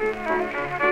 Música